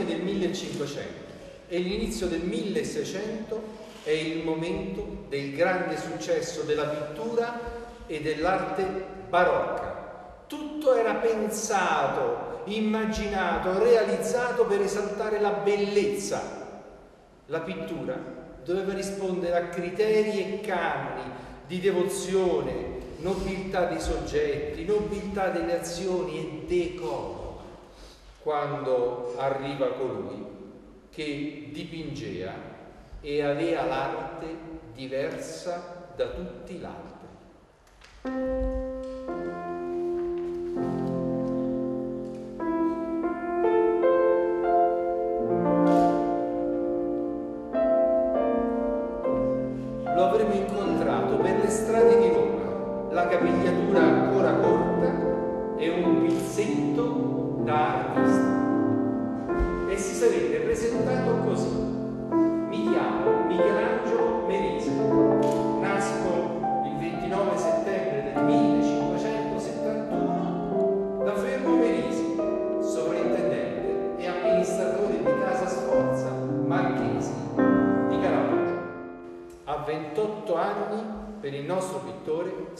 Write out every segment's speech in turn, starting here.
fine del 1500 e l'inizio del 1600 è il momento del grande successo della pittura e dell'arte barocca. Tutto era pensato, immaginato, realizzato per esaltare la bellezza. La pittura doveva rispondere a criteri e canoni di devozione, nobiltà dei soggetti, nobiltà delle azioni e decoro. Quando arriva colui che dipingeva e aveva l'arte diversa da tutti l'altri.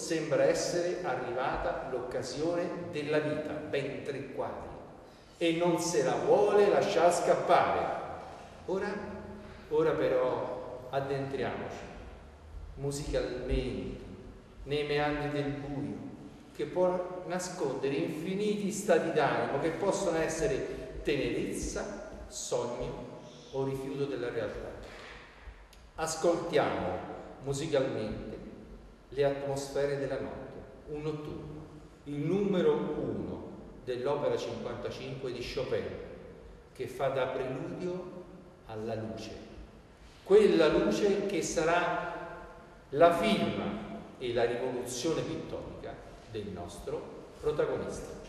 Sembra essere arrivata l'occasione della vita, ben tre quadri, e non se la vuole lasciare scappare. Ora, ora però addentriamoci musicalmente nei meandri del buio, che può nascondere infiniti stati d'animo che possono essere tenerezza, sogno o rifiuto della realtà. Ascoltiamo musicalmente le atmosfere della notte, un notturno, il numero uno dell'opera 55 di Chopin, che fa da preludio alla luce, quella luce che sarà la firma e la rivoluzione pittorica del nostro protagonista.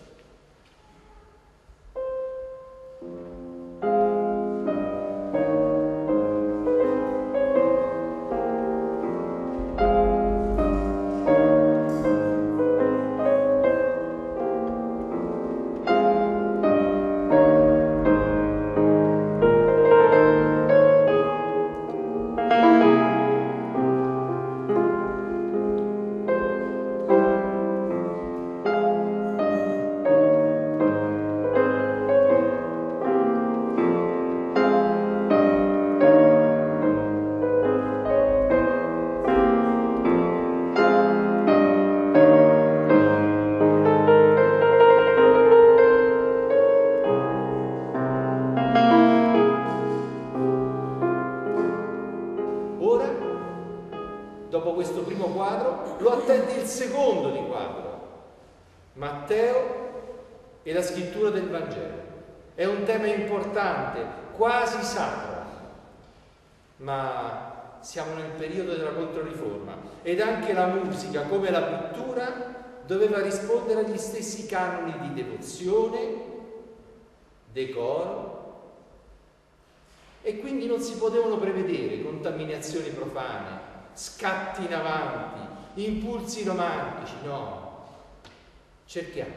Ed anche la musica, come la pittura, doveva rispondere agli stessi canoni di devozione, decoro, e quindi non si potevano prevedere contaminazioni profane, scatti in avanti, impulsi romantici, no. Cerchiamo,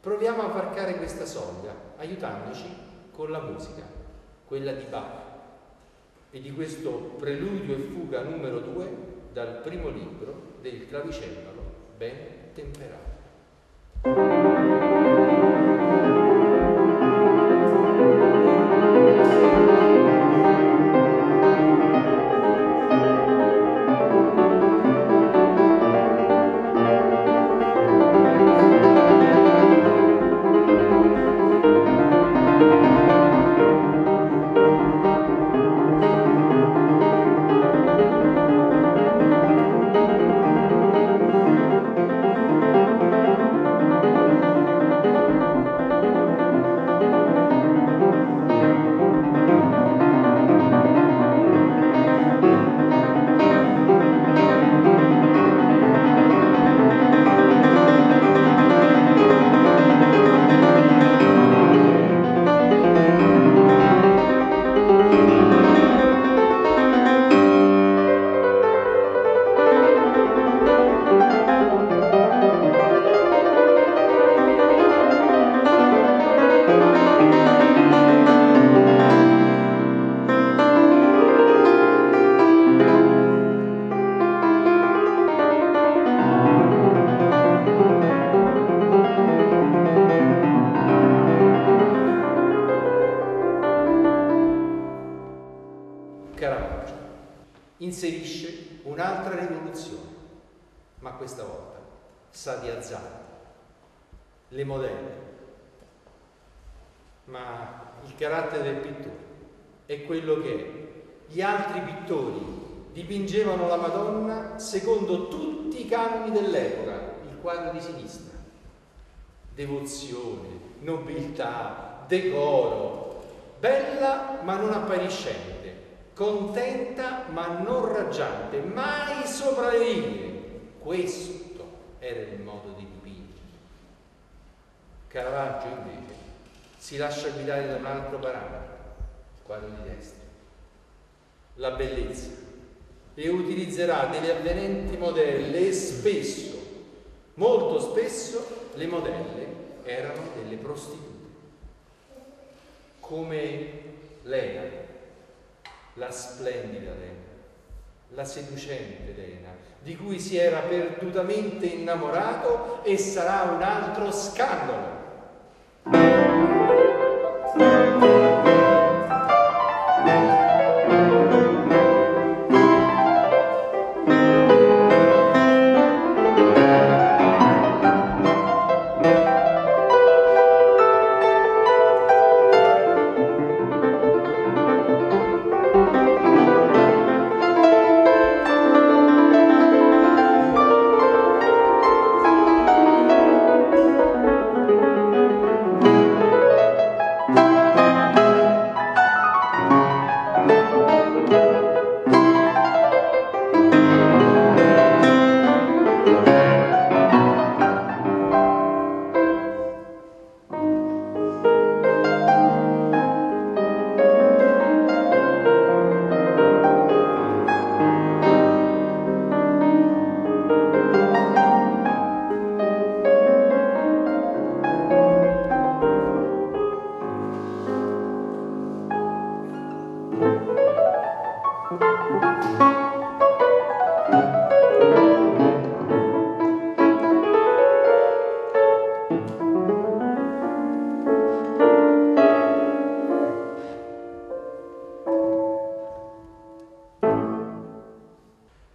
proviamo a varcare questa soglia, aiutandoci con la musica, quella di Bach e di questo preludio e fuga numero due dal primo libro del clavicembalo ben temperato. Le modelle. Ma il carattere del pittore è quello che. Gli altri pittori dipingevano la Madonna secondo tutti i canoni dell'epoca, il quadro di sinistra. Devozione, nobiltà, decoro, bella ma non appariscente, contenta ma non raggiante, mai sopra le righe. Questo era il modo di. Caravaggio invece si lascia guidare da un altro parametro, il quadro di destra, la bellezza. E utilizzerà delle avvenenti modelle e spesso, molto spesso, le modelle erano delle prostitute, come Lena, la splendida Lena, la seducente Lena, di cui si era perdutamente innamorato e sarà un altro scandalo. thank you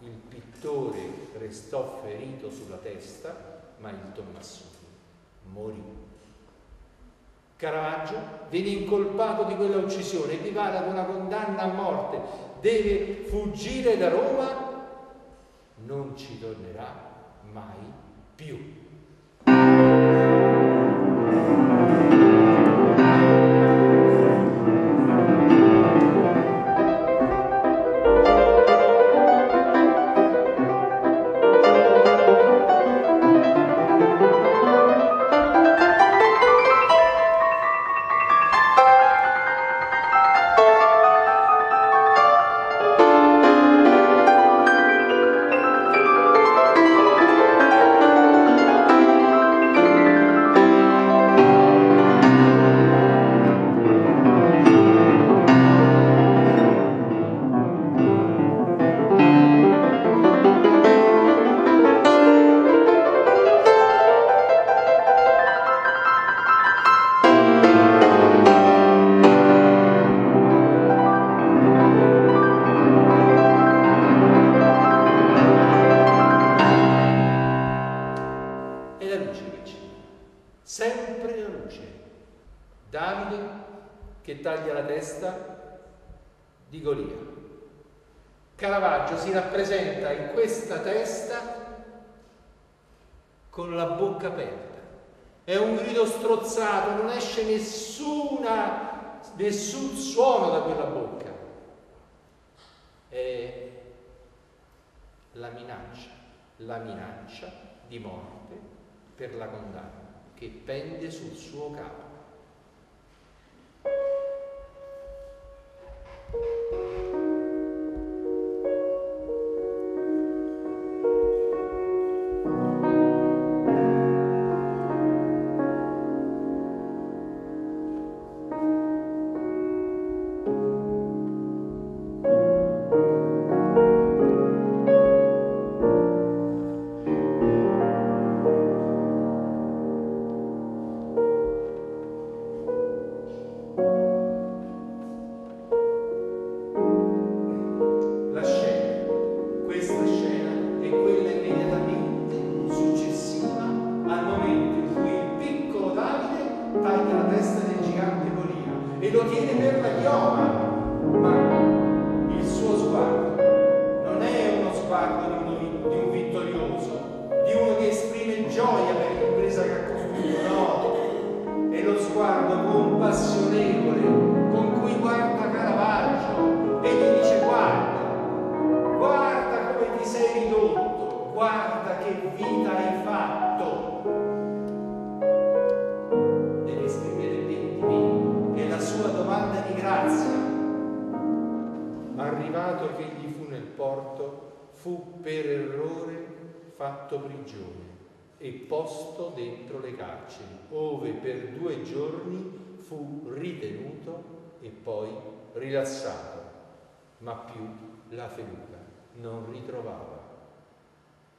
il pittore restò ferito sulla testa, ma il Tommassoni morì. Caravaggio viene incolpato di quella uccisione, equivale ad una condanna a morte, deve fuggire da Roma, non ci tornerà mai più. sempre la luce. Davide che taglia la testa di Golia. Caravaggio si rappresenta in questa testa con la bocca aperta. È un grido strozzato, non esce nessuna, nessun suono da quella bocca. È la minaccia, la minaccia di morte per la condanna che pende sul suo capo. Arrivato che gli fu nel porto, fu per errore fatto prigione e posto dentro le carceri, ove per due giorni fu ritenuto e poi rilassato, ma più la feluca non ritrovava.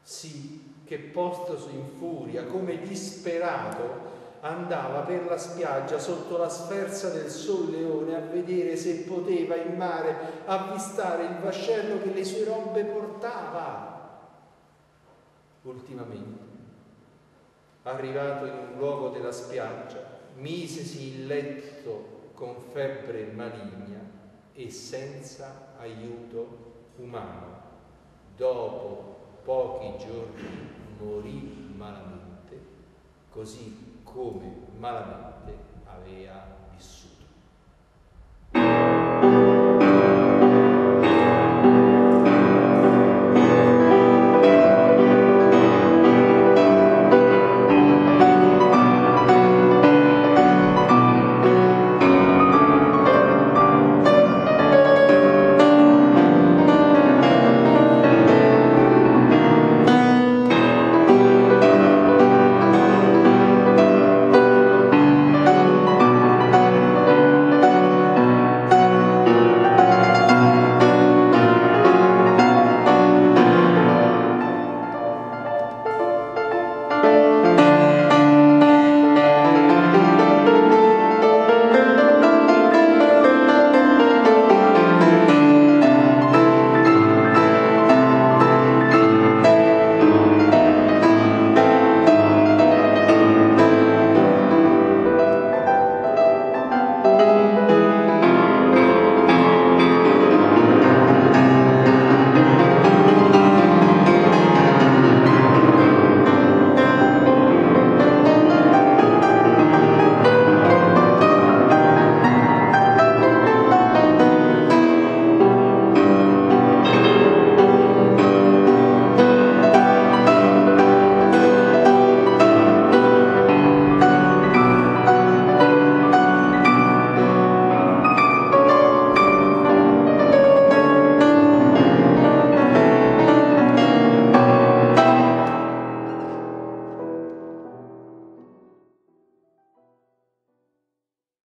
Sì, che postosi in furia, come disperato, andava per la spiaggia sotto la sferza del solleone a vedere se poteva in mare avvistare il vascello che le sue robe portava. Ultimamente, arrivato in un luogo della spiaggia, misesi in letto con febbre maligna e senza aiuto umano. Dopo pochi giorni morì malamente, così come malamente aveva vissuto.